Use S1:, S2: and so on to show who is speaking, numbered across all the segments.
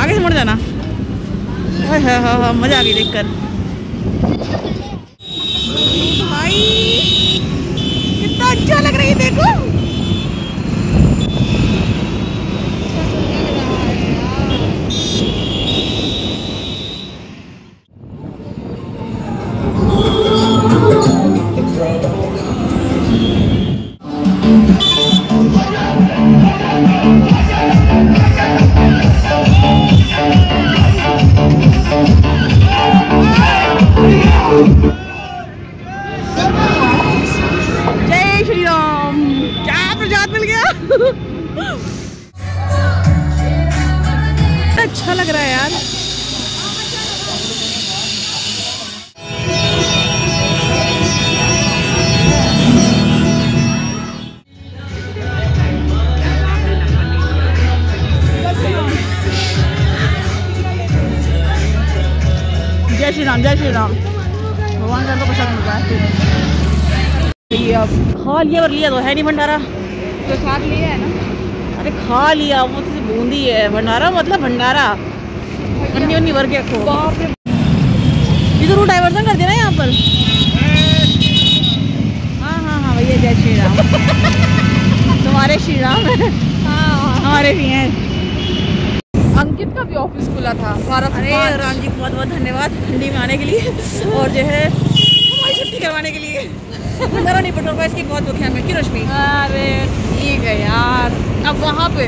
S1: आगे से मुड़ जाना। मज़ा आ गई देखकर। भाई, कितना अच्छा लग रही है देखो। जय अच्छा लग रहा है यार। जय श्री राम, जय श्री राम। भगवान का तो प्रसाद मिल रहा है खा लिया और लिया तो है नहीं भंडारा।
S2: तो साथ लिया है ना?
S1: अरे खा लिया वो तो बूंदी है। भंडारा मतलब भंडारा। अन्नी अन्नी भर के रखो इधर वो डाइवर्जन कर देना यहाँ पर। हाँ हाँ हाँ भैया जय श्री राम। तुम्हारे श्री राम है।
S2: हाँ
S1: हमारे भी हैं।
S2: अंकित का भी ऑफ़िस खुला था से
S1: अरे। राम जी को बहुत बहुत धन्यवाद ठंडी में आने के लिए। और जो है हमारी छुट्टी करवाने के लिए। नहीं पेट्रोल इसकी बहुत दुख है हमें क्यों रश्मि
S2: अरे ठीक है यार। अब वहाँ पे?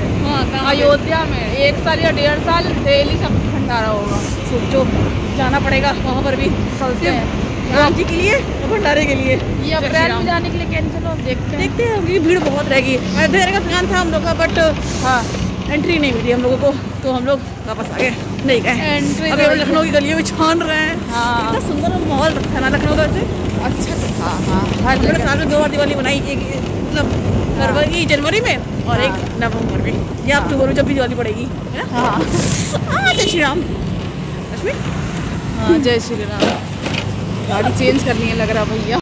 S2: अयोध्या में। एक साल या डेढ़ साल डेली सब भंडारा होगा।
S1: सोचो जाना पड़ेगा वहाँ पर भी
S2: चलते हैं।
S1: राम जी के लिए भंडारे के लिए।
S2: ये अप्रैल में जाने के लिए कैंसिल हो? देखते हैं।
S1: देखते हैं क्योंकि भीड़ बहुत रहेगी। अयोध्या का प्लान था हम लोग का बट
S2: हाँ
S1: एंट्री नहीं मिली हम लोगों को। तो हम लोग वापस आ गए। नहीं गए।
S2: एंट्री
S1: अभी हम लखनऊ की गलियों में छान रहे हैं।
S2: हाँ।
S1: इतना सुंदर माहौल रखा ना लखनऊ का वैसे।
S2: अच्छा था हाँ हर
S1: साल में दो बार दिवाली बनाई एक मतलब फरवरी जनवरी में और एक नवंबर में। या
S2: हाँ।
S1: अक्टूबर में जब भी दिवाली पड़ेगी है ना?
S2: हाँ।
S1: हाँ जय श्री राम। लक्ष्मी?
S2: हाँ जय श्री राम। गाड़ी चेंज करनी है लग रहा भैया।